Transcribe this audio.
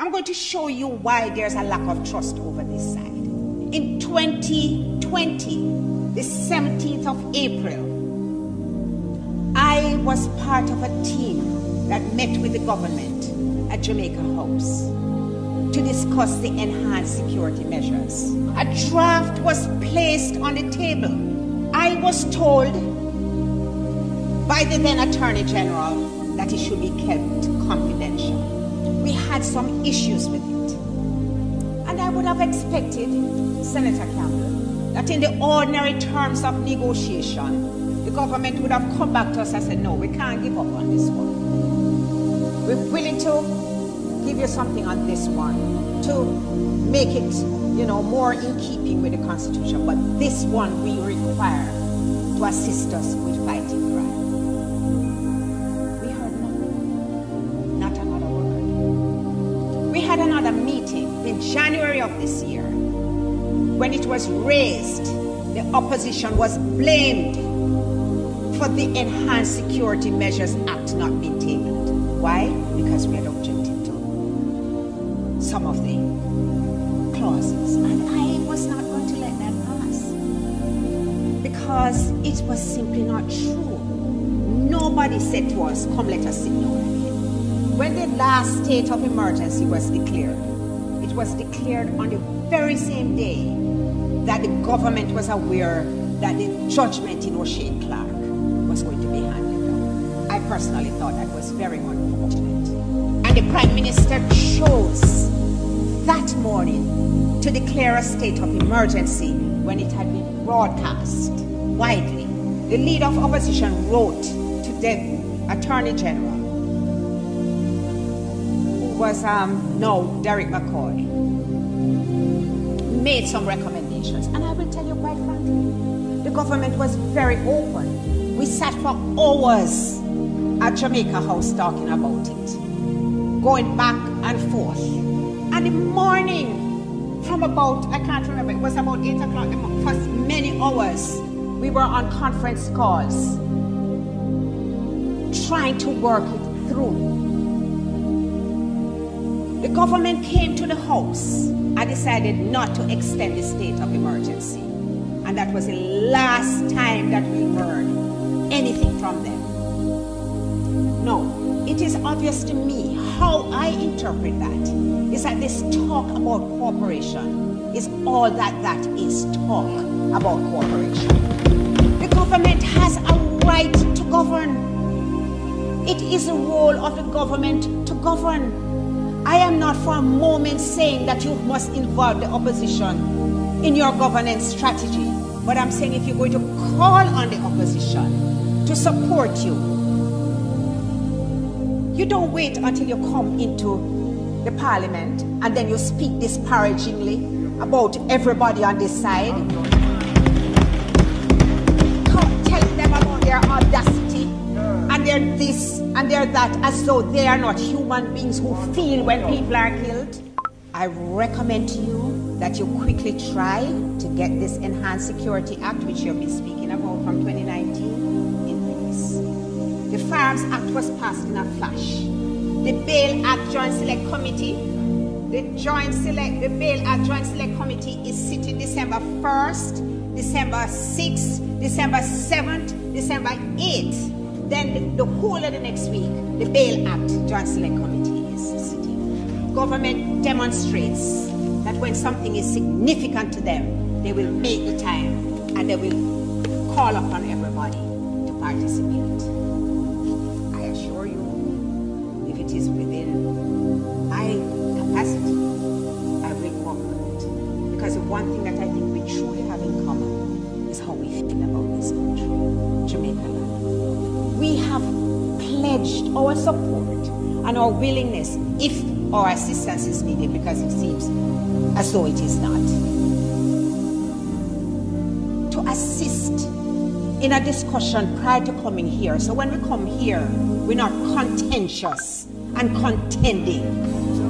I'm going to show you why there's a lack of trust over this side. In 2020, the 17th of April, I was part of a team that met with the government at Jamaica House to discuss the enhanced security measures. A draft was placed on the table. I was told by the then Attorney General that it should be kept confidential. We had some issues with it. And I would have expected, Senator Campbell, that in the ordinary terms of negotiation, the government would have come back to us and said, no, we can't give up on this one. We're willing to give you something on this one to make it, you know, more in keeping with the Constitution. But this one we require to assist us with fighting crime. Of this year. When it was raised, the opposition was blamed for the Enhanced Security Measures Act not being tabled. Why? Because we had objected to some of the clauses. And I was not going to let that pass. Because it was simply not true. Nobody said to us, come let us sit down. When the last state of emergency was declared, was declared on the very same day that the government was aware that the judgment in O'Shea Clark was going to be handed down. I personally thought that was very unfortunate. And the Prime Minister chose that morning to declare a state of emergency when it had been broadcast widely. The leader of opposition wrote to the Attorney General, was um, now Derrick McKoy, made some recommendations. And I will tell you quite frankly, the government was very open. We sat for hours at Jamaica House talking about it, going back and forth. And in the morning, from about, I can't remember, it was about 8 o'clock, for many hours, we were on conference calls trying to work it through. The government came to the House I decided not to extend the state of emergency. And that was the last time that we heard anything from them. No, it is obvious to me how I interpret that is that this talk about cooperation is all that that is talk about cooperation. The government has a right to govern. It is the role of the government to govern. I am not for a moment saying that you must involve the opposition in your governance strategy. But I'm saying if you're going to call on the opposition to support you, you don't wait until you come into the parliament and then you speak disparagingly about everybody on this side. And they're that as though they are not human beings who feel when people are killed. I recommend to you that you quickly try to get this Enhanced Security Act, which you've been speaking about from 2019, in place. The Firearms Act was passed in a flash. The Bail Act Joint Select Committee, the Joint Select, the Bail Act Joint Select Committee is sitting December 1st, December 6th, December 7th, December 8th. Then the, whole of the next week, the Bail Act Joint Select Committee is sitting. Government demonstrates that when something is significant to them, they will make the time and they will call upon everybody to participate. I assure you, if it is within my capacity, I will cooperate. Because the one thing that I think we truly how we feel about this country, Jamaica land. We have pledged our support and our willingness if our assistance is needed because it seems as though it is not. To assist in a discussion prior to coming here. So when we come here, we're not contentious and contending.